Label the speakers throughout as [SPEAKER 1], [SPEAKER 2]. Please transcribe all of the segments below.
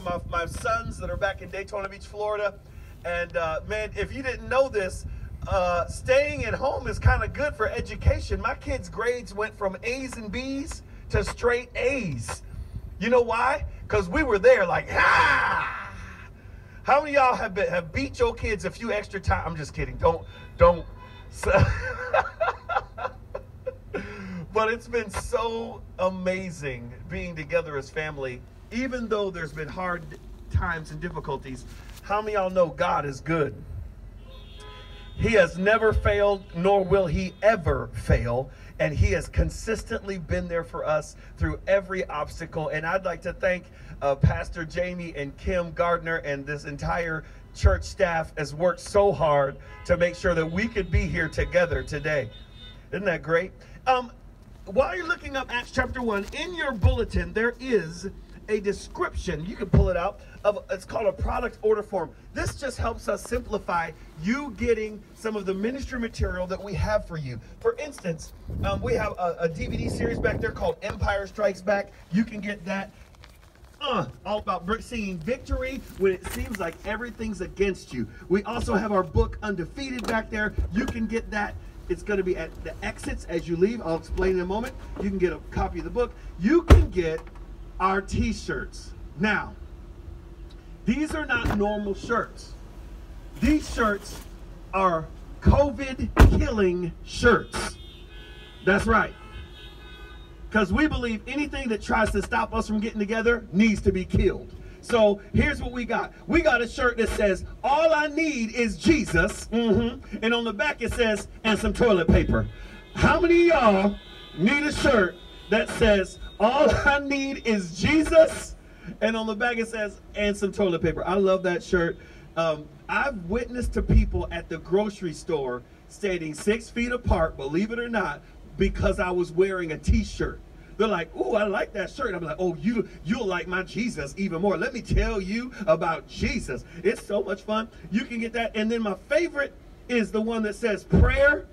[SPEAKER 1] from my, my sons that are back in Daytona Beach, Florida. And uh, man, if you didn't know this, uh, staying at home is kind of good for education. My kids' grades went from A's and B's to straight A's. You know why? Because we were there like! How many y'all have been, have beat your kids a few extra times? I'm just kidding. Don't, don't. but it's been so amazing being together as family, even though there's been hard times and difficulties. How many y'all know God is good? He has never failed, nor will he ever fail. And he has consistently been there for us through every obstacle. And I'd like to thank uh, Pastor Jamie and Kim Gardner and this entire church staff has worked so hard to make sure that we could be here together today. Isn't that great? Um, while you're looking up Acts chapter 1, in your bulletin, there is a description. You can pull it out of it's called a product order form. This just helps us simplify you getting some of the ministry material that we have for you. For instance, um, we have a, a DVD series back there called Empire Strikes Back. You can get that. Uh, all about seeing victory when it seems like everything's against you. We also have our book Undefeated back there. You can get that. It's going to be at the exits as you leave. I'll explain in a moment. You can get a copy of the book. You can get our t-shirts. Now, these are not normal shirts. These shirts are COVID killing shirts. That's right. Because we believe anything that tries to stop us from getting together needs to be killed. So here's what we got. We got a shirt that says, All I need is Jesus. Mm-hmm. And on the back it says, And some toilet paper. How many y'all need a shirt that says, All I need is Jesus? And on the back it says, And some toilet paper. I love that shirt. Um, I've witnessed to people at the grocery store standing six feet apart, believe it or not, because I was wearing a t-shirt. They're like, "Oh, I like that shirt." I'm like, "Oh, you you'll like my Jesus even more." Let me tell you about Jesus. It's so much fun. You can get that. And then my favorite is the one that says prayer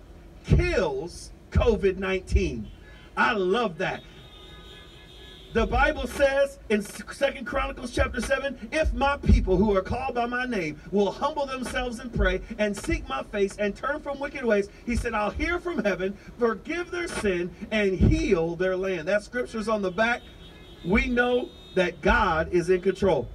[SPEAKER 1] kills COVID-19. I love that. The Bible says in Second Chronicles chapter 7, if my people who are called by my name will humble themselves and pray and seek my face and turn from wicked ways, he said, I'll hear from heaven, forgive their sin, and heal their land. That scripture's on the back. We know that God is in control.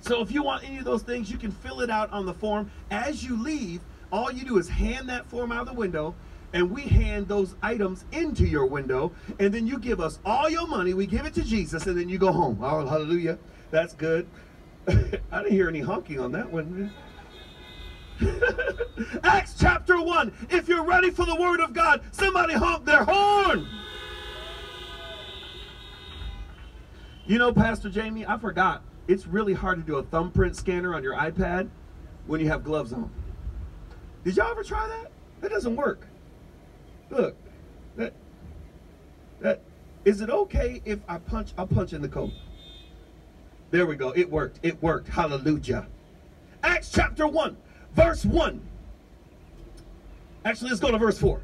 [SPEAKER 1] So if you want any of those things, you can fill it out on the form. As you leave, all you do is hand that form out of the window and we hand those items into your window, and then you give us all your money. We give it to Jesus, and then you go home. Oh, hallelujah. That's good. I didn't hear any honking on that one. Acts chapter 1. If you're ready for the word of God, somebody honk their horn. You know, Pastor Jamie, I forgot. It's really hard to do a thumbprint scanner on your iPad when you have gloves on. Did y'all ever try that? That doesn't work. Look, that that is it okay if I punch? I'll punch in the coat. There we go. It worked. It worked. Hallelujah. Acts chapter 1, verse 1. Actually, let's go to verse 4.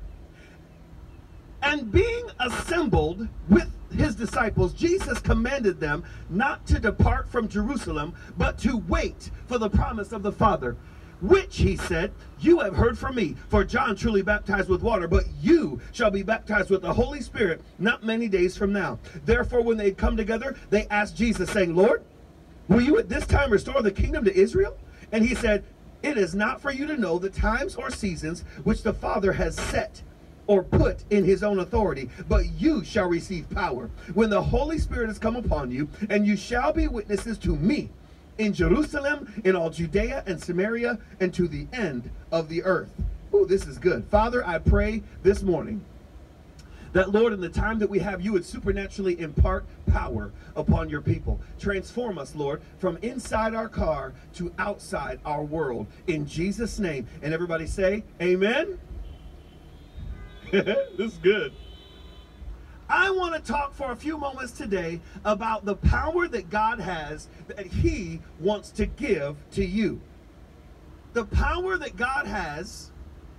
[SPEAKER 1] And being assembled with his disciples, Jesus commanded them not to depart from Jerusalem, but to wait for the promise of the Father, which he said, You have heard from me. For John truly baptized with water, but you shall be baptized with the Holy Spirit not many days from now. Therefore, when they had come together, they asked Jesus, saying, Lord, will you at this time restore the kingdom to Israel? And he said, It is not for you to know the times or seasons which the Father has set or put in his own authority, but you shall receive power when the Holy Spirit has come upon you, and you shall be witnesses to me in Jerusalem, in all Judea and Samaria, and to the end of the earth. Oh, this is good. Father, I pray this morning that, Lord, in the time that we have, you would supernaturally impart power upon your people. Transform us, Lord, from inside our car to outside our world. In Jesus' name. And everybody say, Amen. this is good. I want to talk for a few moments today about the power that God has that He wants to give to you. The power that God has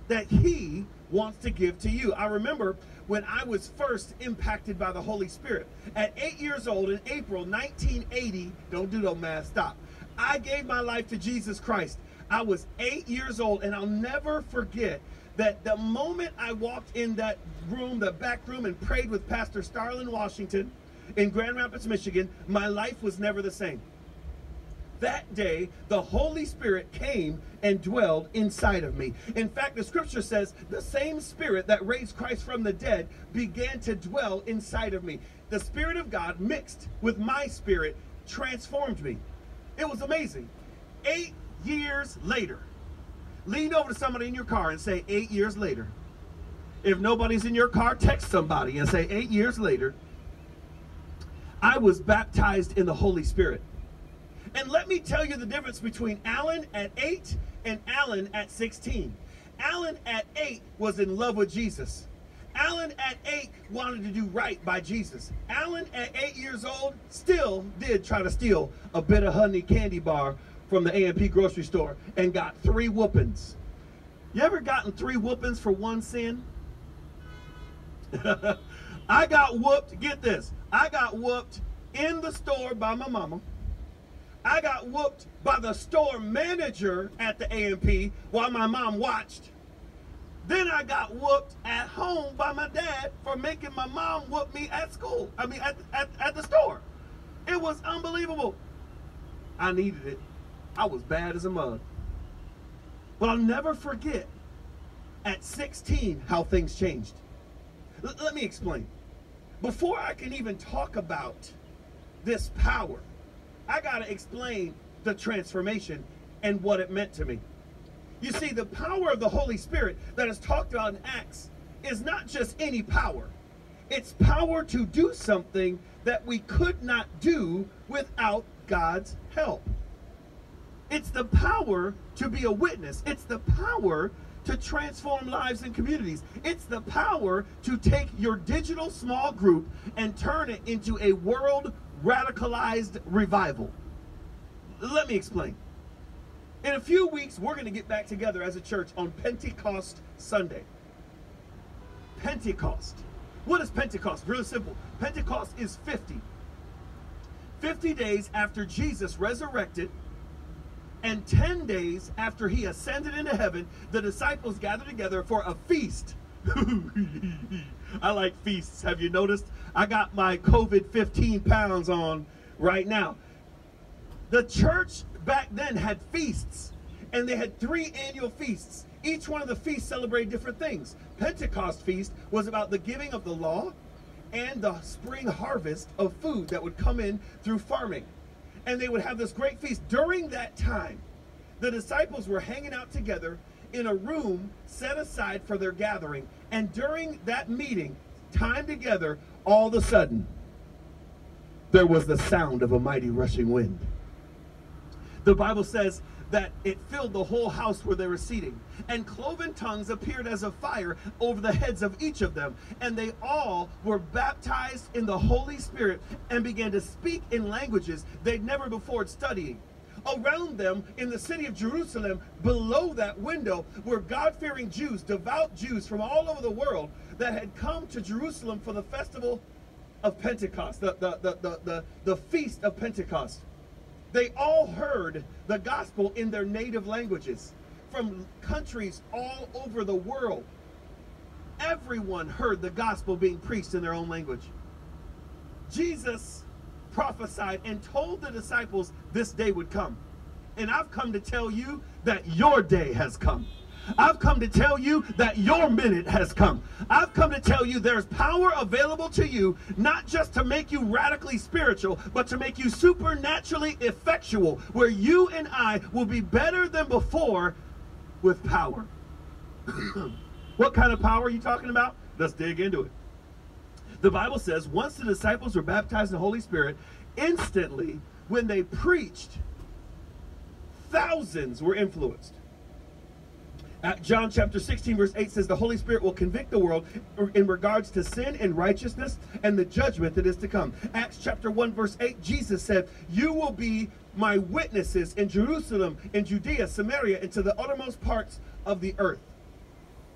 [SPEAKER 1] that He wants to give to you. I remember when I was first impacted by the Holy Spirit. At eight years old in April 1980, don't do no math, stop. I gave my life to Jesus Christ. I was eight years old, and I'll never forget that the moment I walked in that room, the back room, and prayed with Pastor Starlin Washington in Grand Rapids, Michigan, my life was never the same. That day, the Holy Spirit came and dwelled inside of me. In fact, the scripture says the same Spirit that raised Christ from the dead began to dwell inside of me. The Spirit of God mixed with my spirit transformed me. It was amazing. Eight years later, lean over to somebody in your car and say, Eight years later. If nobody's in your car, text somebody and say, Eight years later, I was baptized in the Holy Spirit. And let me tell you the difference between Allen at 8 and Allen at 16. Allen at 8 was in love with Jesus. Allen at 8 wanted to do right by Jesus. Allen at 8 years old still did try to steal a bit of honey candy bar from the A&P grocery store and got three whoopings. You ever gotten three whoopings for one sin? I got whooped, get this, I got whooped in the store by my mama. I got whooped by the store manager at the A&P while my mom watched. Then I got whooped at home by my dad for making my mom whoop me at school. I mean, at, at, at the store. It was unbelievable. I needed it. I was bad as a mug. But I'll never forget at 16 how things changed. L- let me explain. Before I can even talk about this power, I got to explain the transformation and what it meant to me. You see, the power of the Holy Spirit that is talked about in Acts is not just any power, it's power to do something that we could not do without God's help. It's the power to be a witness, it's the power to transform lives and communities. It's the power to take your digital small group and turn it into a world radicalized revival. Let me explain. In a few weeks, we're going to get back together as a church on Pentecost Sunday. Pentecost. What is Pentecost? Really simple. Pentecost is 50. 50 days after Jesus resurrected, and 10 days after he ascended into heaven, the disciples gathered together for a feast. I like feasts. Have you noticed? I got my COVID 15 pounds on right now. The church back then had feasts, and they had three annual feasts. Each one of the feasts celebrated different things. Pentecost feast was about the giving of the law and the spring harvest of food that would come in through farming. And they would have this great feast. During that time, the disciples were hanging out together in a room set aside for their gathering. And during that meeting, time together, all of a sudden, there was the sound of a mighty rushing wind. The Bible says that it filled the whole house where they were seating. And cloven tongues appeared as a fire over the heads of each of them. And they all were baptized in the Holy Spirit and began to speak in languages they'd never before studied. Around them in the city of Jerusalem, below that window, were God fearing Jews, devout Jews from all over the world that had come to Jerusalem for the festival of Pentecost, the, the, the, the, the, the feast of Pentecost. They all heard the gospel in their native languages from countries all over the world. Everyone heard the gospel being preached in their own language. Jesus prophesied and told the disciples this day would come. And I've come to tell you that your day has come. I've come to tell you that your minute has come. I've come to tell you there's power available to you, not just to make you radically spiritual, but to make you supernaturally effectual, where you and I will be better than before with power. what kind of power are you talking about? Let's dig into it. The Bible says once the disciples were baptized in the Holy Spirit, instantly when they preached, thousands were influenced. John chapter 16, verse 8 says, The Holy Spirit will convict the world in regards to sin and righteousness and the judgment that is to come. Acts chapter 1, verse 8, Jesus said, You will be my witnesses in Jerusalem, in Judea, Samaria, and to the uttermost parts of the earth.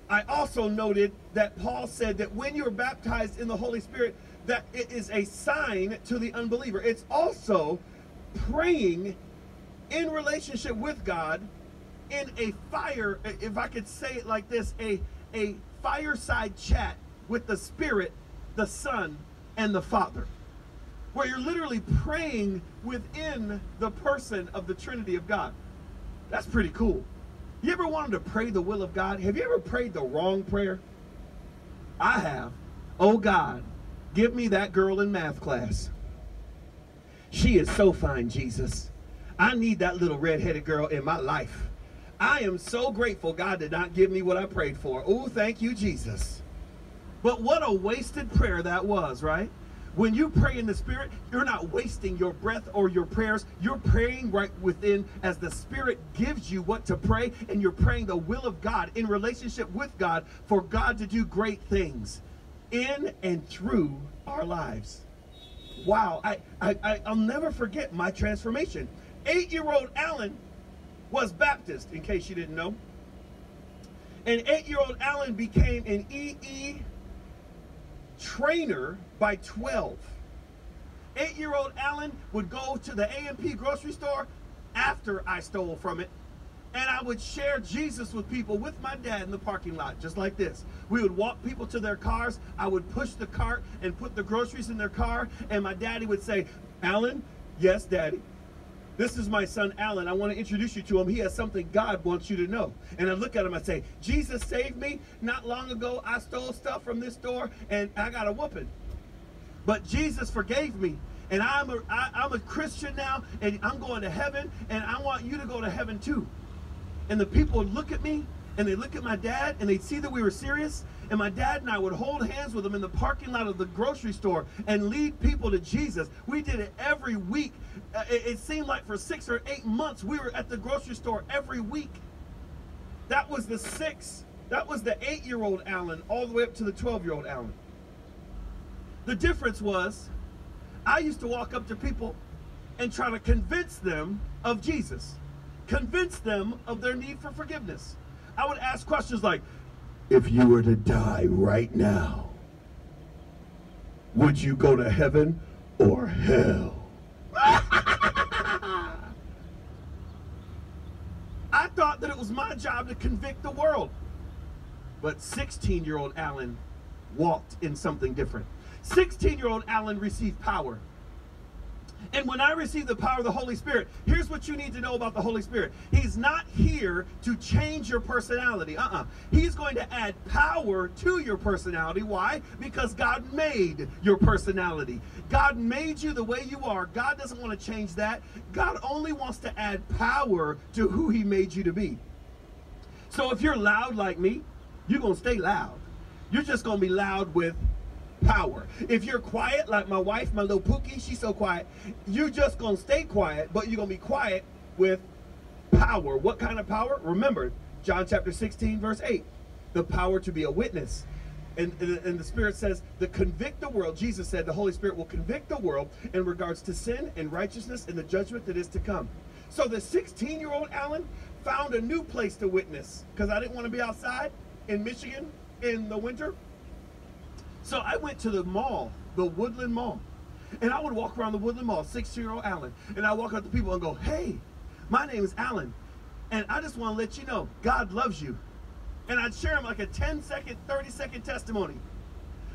[SPEAKER 1] I also noted that Paul said that when you're baptized in the Holy Spirit, that it is a sign to the unbeliever. It's also praying in relationship with God in a fire, if I could say it like this, a, a fireside chat with the Spirit, the Son, and the Father. Where you're literally praying within the person of the Trinity of God. That's pretty cool. You ever wanted to pray the will of God? Have you ever prayed the wrong prayer? I have. Oh God, give me that girl in math class. She is so fine, Jesus. I need that little red-headed girl in my life. I am so grateful God did not give me what I prayed for. Oh, thank you, Jesus. But what a wasted prayer that was, right? When you pray in the Spirit, you're not wasting your breath or your prayers. You're praying right within as the Spirit gives you what to pray, and you're praying the will of God in relationship with God for God to do great things in and through our lives. Wow, I, I, I'll never forget my transformation. Eight year old Allen was Baptist, in case you didn't know. And eight year old Allen became an EE trainer by 12. Eight year old Allen would go to the A&P grocery store after I stole from it. And I would share Jesus with people with my dad in the parking lot, just like this. We would walk people to their cars. I would push the cart and put the groceries in their car. And my daddy would say, Allen, yes, daddy. This is my son Allen. I want to introduce you to him. He has something God wants you to know. And I look at him I say, Jesus saved me. Not long ago, I stole stuff from this store and I got a whooping. But Jesus forgave me. And I'm a, I, I'm a Christian now and I'm going to heaven and I want you to go to heaven too. And the people would look at me and they look at my dad and they'd see that we were serious and my dad and I would hold hands with them in the parking lot of the grocery store and lead people to Jesus. We did it every week. Uh, it, seemed like for six or eight months we were at the grocery store every week. That was the six, that was the eight year old Allen all the way up to the 12 year old Allen. The difference was I used to walk up to people and try to convince them of Jesus, convince them of their need for forgiveness. I would ask questions like, if you were to die right now, would you go to heaven or hell? I thought that it was my job to convict the world. But 16 year old Allen walked in something different. 16 year old Allen received power. And when I receive the power of the Holy Spirit, here's what you need to know about the Holy Spirit. He's not here to change your personality. Uh-uh. He's going to add power to your personality. Why? Because God made your personality. God made you the way you are. God doesn't want to change that. God only wants to add power to who he made you to be. So if you're loud like me, you're going to stay loud. You're just going to be loud with power. If you're quiet, like my wife, my little Pookie, she's so quiet, you're just going to stay quiet, but you're going to be quiet with power. What kind of power? Remember, John chapter 16, verse 8. The power to be a witness. And, and, the Spirit says, to convict the world, Jesus said the Holy Spirit will convict the world in regards to sin and righteousness and the judgment that is to come. So the 16 year old Allen found a new place to witness because I didn't want to be outside in Michigan in the winter. So I went to the mall, the Woodland Mall, and I would walk around the Woodland Mall, six-year-old Allen, and I walk up to people and go, hey, my name is Allen, and I just want to let you know, God loves you. And I'd share him like a 10 second, 30 second testimony.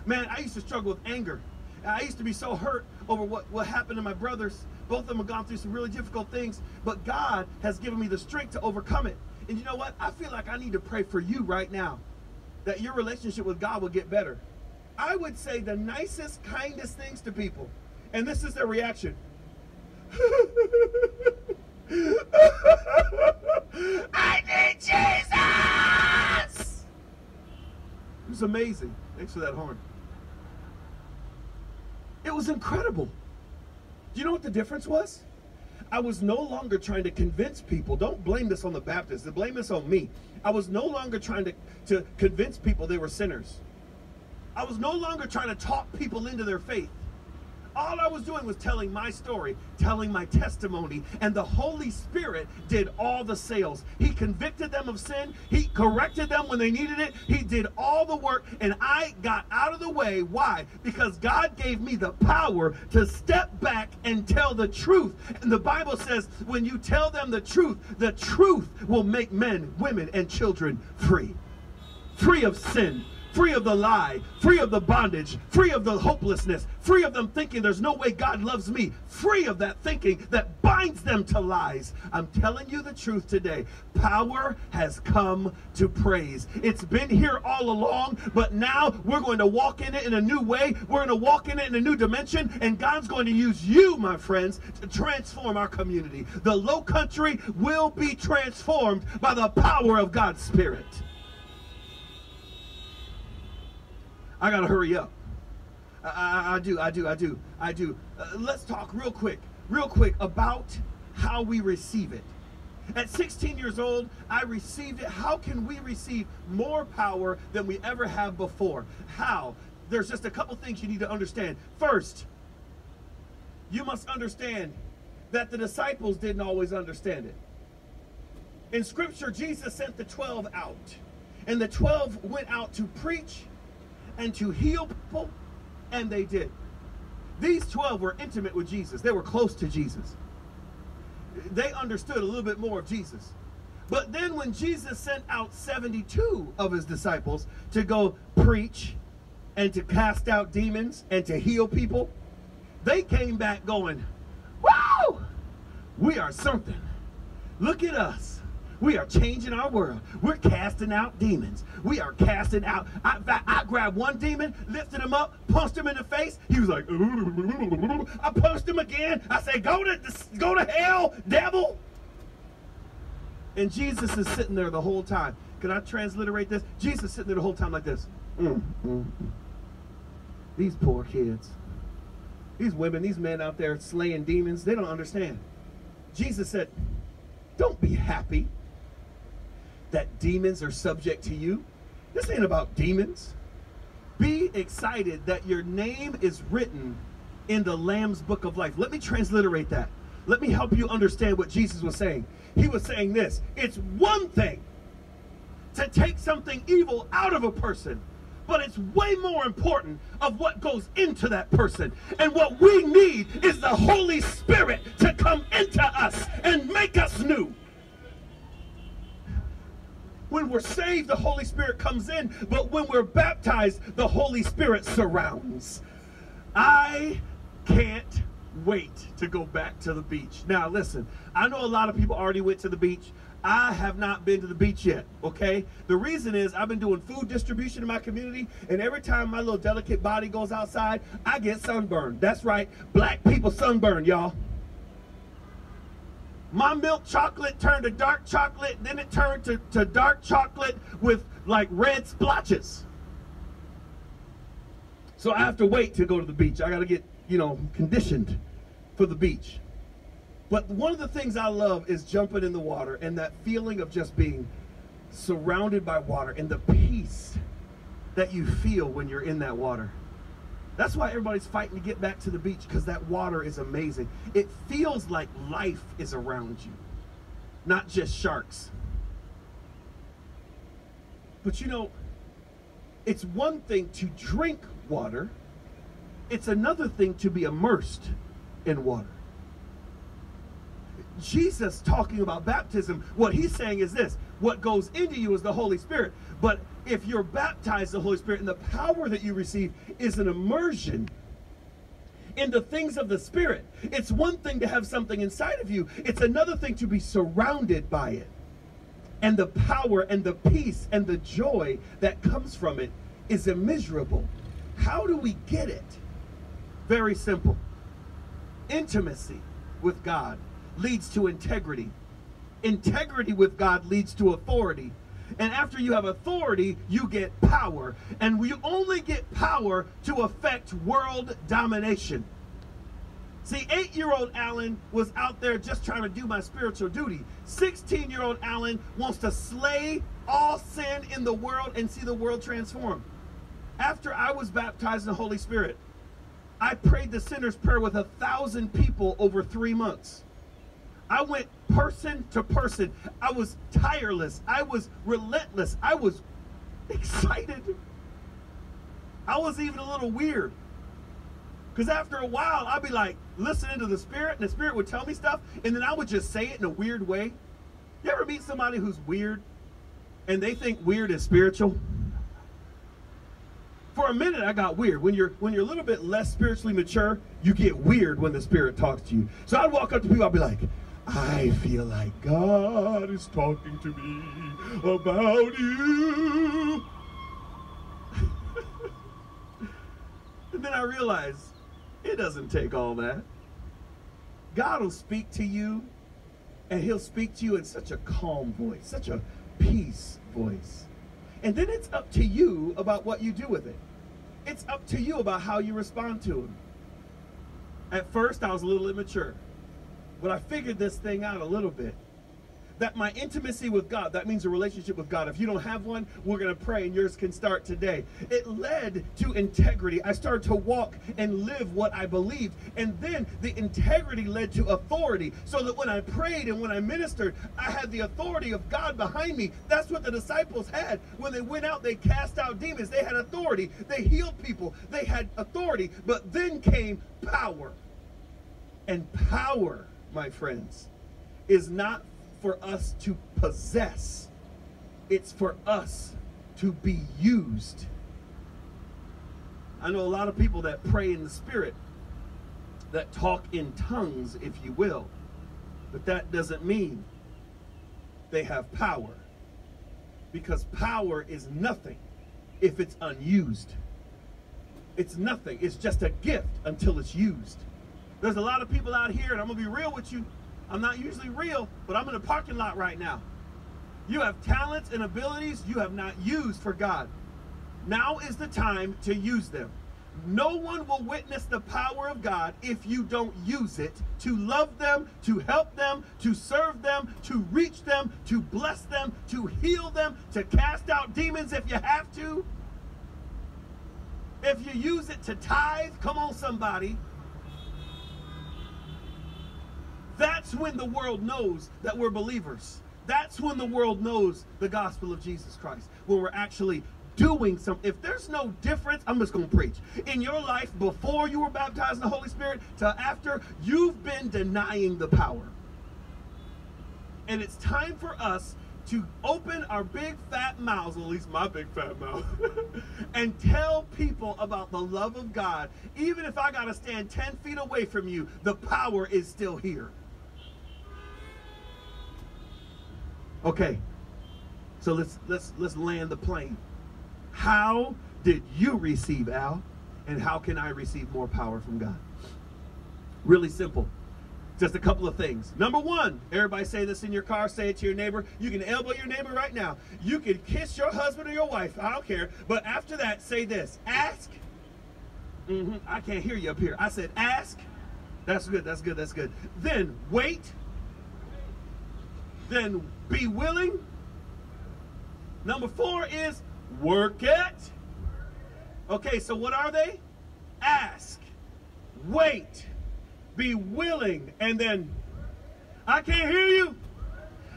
[SPEAKER 1] Man, I used to struggle with anger. I used to be so hurt over what, what happened to my brothers. Both of them have gone through some really difficult things, but God has given me the strength to overcome it. And you know what? I feel like I need to pray for you right now that your relationship with God will get better. I would say the nicest, kindest things to people. And this is their reaction. I need Jesus! It was amazing. Thanks for that horn. It was incredible. Do you know what the difference was? I was no longer trying to convince people. Don't blame this on the Baptists. The blame this on me. I was no longer trying to, to convince people they were sinners. I was no longer trying to talk people into their faith. All I was doing was telling my story, telling my testimony, and the Holy Spirit did all the sales. He convicted them of sin, He corrected them when they needed it, He did all the work, and I got out of the way. Why? Because God gave me the power to step back and tell the truth. And the Bible says, when you tell them the truth, the truth will make men, women, and children free. Free of sin, free of the lie, free of the bondage, free of the hopelessness, free of them thinking there's no way God loves me, free of that thinking that binds them to lies. I'm telling you the truth today. Power has come to praise. It's been here all along, but now we're going to walk in it in a new way. We're going to walk in it in a new dimension, and God's going to use you, my friends, to transform our community. The low country will be transformed by the power of God's Spirit. I gotta hurry up. I, I, I, do, I do, I do, I do. Uh, let's talk real quick, real quick about how we receive it. At 16 years old, I received it. How can we receive more power than we ever have before? How? There's just a couple things you need to understand. First, you must understand that the disciples didn't always understand it. In Scripture, Jesus sent the 12 out, and the 12 went out to preach and to heal people, and they did. These 12 were intimate with Jesus. They were close to Jesus. They understood a little bit more of Jesus. But then when Jesus sent out 72 of his disciples to go preach and to cast out demons and to heal people, they came back going, Wow, we are something. Look at us. We are changing our world. We're casting out demons. We are casting out. I, I grabbed one demon, lifted him up, punched him in the face. He was like, I punched him again. I said, go to, go to hell, devil. And Jesus is sitting there the whole time. Can I transliterate this? Jesus sitting there the whole time like this. Mm, mm, mm. These poor kids. These women, these men out there slaying demons, they don't understand. Jesus said, Don't be happy that demons are subject to you. This ain't about demons. Be excited that your name is written in the Lamb's book of life. Let me transliterate that. Let me help you understand what Jesus was saying. He was saying this it's one thing to take something evil out of a person, but it's way more important of what goes into that person. And what we need is the Holy Spirit to come into us and make us new. When we're saved, the Holy Spirit comes in, but when we're baptized, the Holy Spirit surrounds. I can't wait to go back to the beach. Now, listen, I know a lot of people already went to the beach. I have not been to the beach yet, okay? The reason is I've been doing food distribution in my community, and every time my little delicate body goes outside, I get sunburned. That's right, black people sunburn, y'all. My milk chocolate turned to dark chocolate, then it turned to, to dark chocolate with like red splotches. So I have to wait to go to the beach. I got to get, you know, conditioned for the beach. But one of the things I love is jumping in the water and that feeling of just being surrounded by water and the peace that you feel when you're in that water. That's why everybody's fighting to get back to the beach because that water is amazing. It feels like life is around you, not just sharks. But you know, it's one thing to drink water, it's another thing to be immersed in water. Jesus talking about baptism, what he's saying is this what goes into you is the Holy Spirit. But if you're baptized the Holy Spirit and the power that you receive is an immersion in the things of the Spirit, it's one thing to have something inside of you, it's another thing to be surrounded by it. And the power and the peace and the joy that comes from it is immeasurable. How do we get it? Very simple. Intimacy with God leads to integrity. Integrity with God leads to authority. And after you have authority, you get power. And we only get power to affect world domination. See, eight year old Allen was out there just trying to do my spiritual duty. 16 year old Allen wants to slay all sin in the world and see the world transform. After I was baptized in the Holy Spirit, I prayed the sinner's prayer with a thousand people over three months. I went person to person. I was tireless. I was relentless. I was excited. I was even a little weird. Because after a while, I'd be like listening to the Spirit, and the Spirit would tell me stuff, and then I would just say it in a weird way. You ever meet somebody who's weird and they think weird is spiritual? For a minute, I got weird. When you're when you're a little bit less spiritually mature, you get weird when the Spirit talks to you. So I'd walk up to people, I'd be like, I feel like God is talking to me about you. and then I realize it doesn't take all that. God will speak to you, and He'll speak to you in such a calm voice, such a peace voice. And then it's up to you about what you do with it. It's up to you about how you respond to Him. At first, I was a little immature. But I figured this thing out a little bit. That my intimacy with God, that means a relationship with God. If you don't have one, we're going to pray and yours can start today. It led to integrity. I started to walk and live what I believed. And then the integrity led to authority. So that when I prayed and when I ministered, I had the authority of God behind me. That's what the disciples had. When they went out, they cast out demons. They had authority. They healed people. They had authority. But then came power. And power my friends, is not for us to possess, it's for us to be used. I know a lot of people that pray in the Spirit, that talk in tongues, if you will, but that doesn't mean they have power. Because power is nothing if it's unused. It's nothing. It's just a gift until it's used. There's a lot of people out here, and I'm going to be real with you. I'm not usually real, but I'm in a parking lot right now. You have talents and abilities you have not used for God. Now is the time to use them. No one will witness the power of God if you don't use it to love them, to help them, to serve them, to reach them, to bless them, to heal them, to cast out demons if you have to. If you use it to tithe, come on, somebody, That's when the world knows that we're believers. That's when the world knows the gospel of Jesus Christ. When we're actually doing something. If there's no difference, I'm just going to preach. In your life before you were baptized in the Holy Spirit to after, you've been denying the power. And it's time for us to open our big fat mouths, at least my big fat mouth, and tell people about the love of God. Even if I got to stand 10 feet away from you, the power is still here. Okay. So let's let's let's land the plane. How did you receive Al? And how can I receive more power from God? Really simple. Just a couple of things. Number one, everybody say this in your car, say it to your neighbor. You can elbow your neighbor right now. You can kiss your husband or your wife. I don't care. But after that, say this. Ask. Mm-hmm. I can't hear you up here. I said ask. That's good. That's good. That's good. Then wait. Then be willing. Number four is work it. Okay, so what are they? Ask, wait, be willing, and then I can't hear you.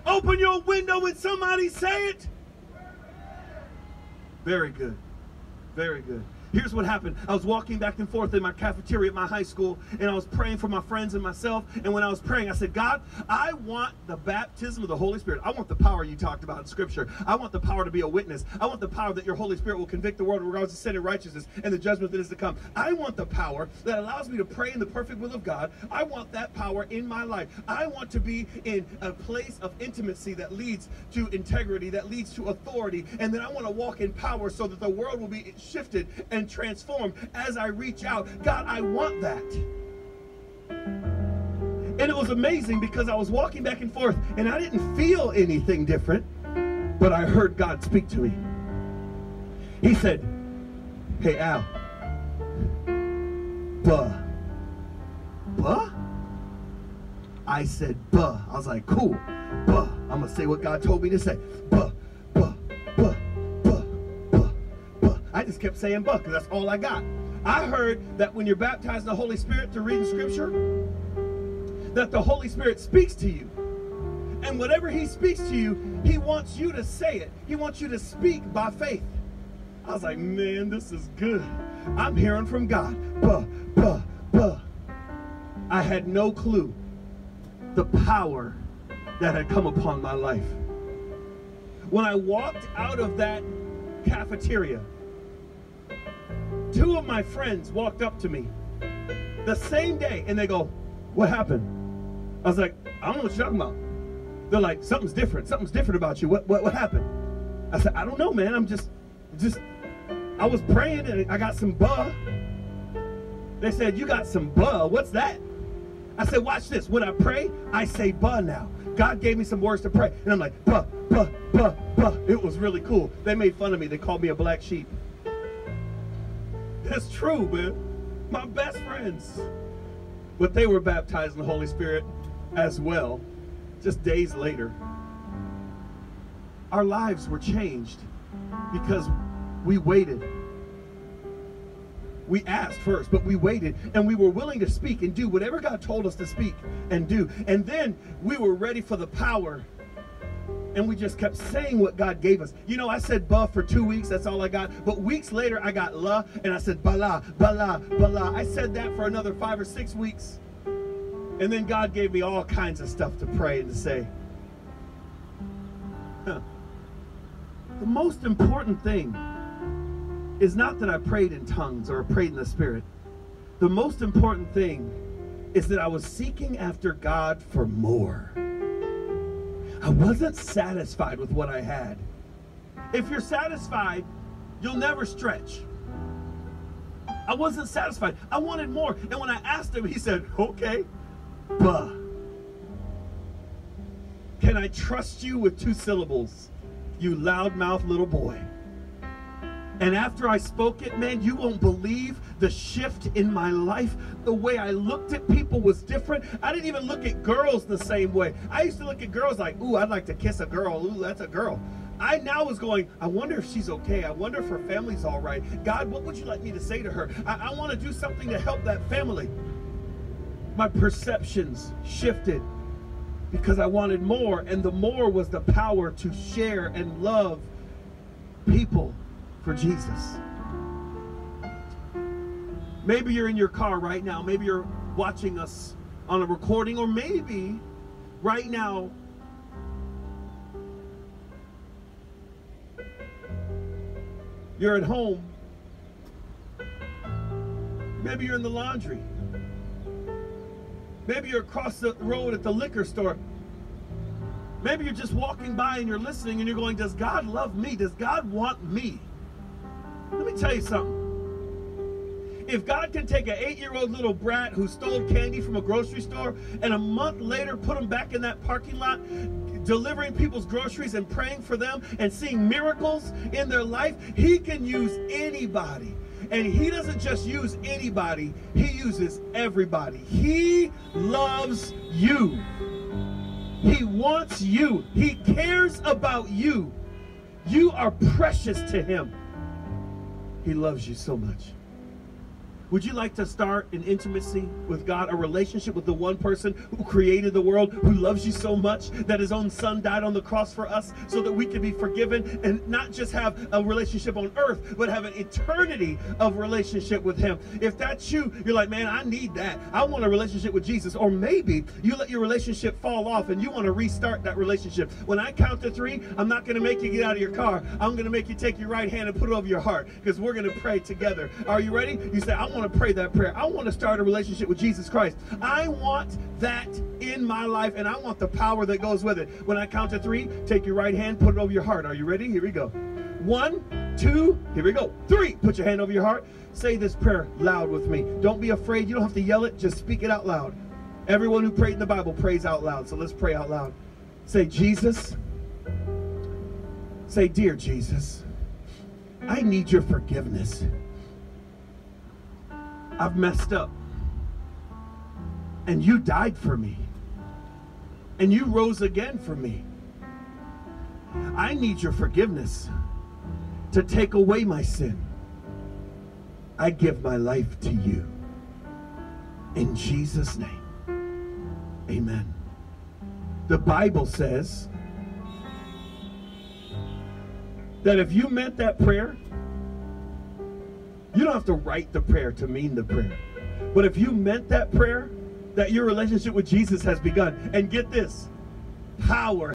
[SPEAKER 1] Open your window and somebody say it. Very good. Very good. Here's what happened. I was walking back and forth in my cafeteria at my high school, and I was praying for my friends and myself. And when I was praying, I said, God, I want the baptism of the Holy Spirit. I want the power you talked about in Scripture. I want the power to be a witness. I want the power that your Holy Spirit will convict the world regardless of sin and righteousness and the judgment that is to come. I want the power that allows me to pray in the perfect will of God. I want that power in my life. I want to be in a place of intimacy that leads to integrity, that leads to authority, and then I want to walk in power so that the world will be shifted and transformed as I reach out. God, I want that. And it was amazing because I was walking back and forth and I didn't feel anything different, but I heard God speak to me. He said, Hey, Al, buh. Buh? I said, buh. I was like, cool, buh. I'm going to say what God told me to say. Buh. Just kept saying buck because that's all I got. I heard that when you're baptized in the Holy Spirit to read the scripture, that the Holy Spirit speaks to you. And whatever he speaks to you, he wants you to say it. He wants you to speak by faith. I was like, man, this is good. I'm hearing from God. Buh, buh, buh. I had no clue the power that had come upon my life. When I walked out of that cafeteria, two of my friends walked up to me the same day and they go, What happened? I was like, I don't know what you're talking about. They're like, Something's different. Something's different about you. What, what, what happened? I said, I don't know, man. I'm just, just, I was praying and I got some buh. They said, You got some buh. What's that? I said, Watch this. When I pray, I say buh now. God gave me some words to pray. And I'm like, buh, buh, buh, buh. It was really cool. They made fun of me. They called me a black sheep. That's true, man. My best friends. But they were baptized in the Holy Spirit as well, just days later. Our lives were changed because we waited. We asked first, but we waited and we were willing to speak and do whatever God told us to speak and do. And then we were ready for the power and we just kept saying what God gave us. You know, I said buff for two weeks, that's all I got. But weeks later, I got la, and I said bala, bala, bala. I said that for another five or six weeks. And then God gave me all kinds of stuff to pray and to say. Huh. The most important thing is not that I prayed in tongues or prayed in the Spirit. The most important thing is that I was seeking after God for more. I wasn't satisfied with what I had. If you're satisfied, you'll never stretch. I wasn't satisfied. I wanted more. And when I asked him, he said, okay, buh. Can I trust you with two syllables, you loudmouth little boy? And after I spoke it, man, you won't believe the shift in my life. The way I looked at people was different. I didn't even look at girls the same way. I used to look at girls like, ooh, I'd like to kiss a girl. Ooh, that's a girl. I now was going, I wonder if she's okay. I wonder if her family's all right. God, what would you like me to say to her? I, I want to do something to help that family. My perceptions shifted because I wanted more, and the more was the power to share and love people for Jesus. Maybe you're in your car right now. Maybe you're watching us on a recording, or maybe right now you're at home. Maybe you're in the laundry. Maybe you're across the road at the liquor store. Maybe you're just walking by and you're listening and you're going, Does God love me? Does God want me? Let me tell you something. If God can take an eight-year-old little brat who stole candy from a grocery store and a month later put him back in that parking lot, delivering people's groceries and praying for them and seeing miracles in their life, he can use anybody. And he doesn't just use anybody, he uses everybody. He loves you. He wants you. He cares about you. You are precious to him. He loves you so much. Would you like to start an intimacy with God, a relationship with the one person who created the world, who loves you so much that his own son died on the cross for us so that we can be forgiven and not just have a relationship on earth, but have an eternity of relationship with him? If that's you, you're like, man, I need that. I want a relationship with Jesus. Or maybe you let your relationship fall off and you want to restart that relationship. When I count to three, I'm not going to make you get out of your car. I'm going to make you take your right hand and put it over your heart because we're going to pray together. Are you ready? You say, I want to pray that prayer. I want to start a relationship with Jesus Christ. I want that in my life, and I want the power that goes with it. When I count to three, take your right hand, put it over your heart. Are you ready? Here we go. One, two, here we go. Three, put your hand over your heart. Say this prayer loud with me. Don't be afraid. You don't have to yell it, just speak it out loud. Everyone who prayed in the Bible prays out loud. So let's pray out loud. Say, Jesus. Say, Dear Jesus, I need your forgiveness. I've messed up. And you died for me. And you rose again for me. I need your forgiveness to take away my sin. I give my life to you. In Jesus' name. Amen. The Bible says that if you meant that prayer, you don't have to write the prayer to mean the prayer. But if you meant that prayer, that your relationship with Jesus has begun, and get this power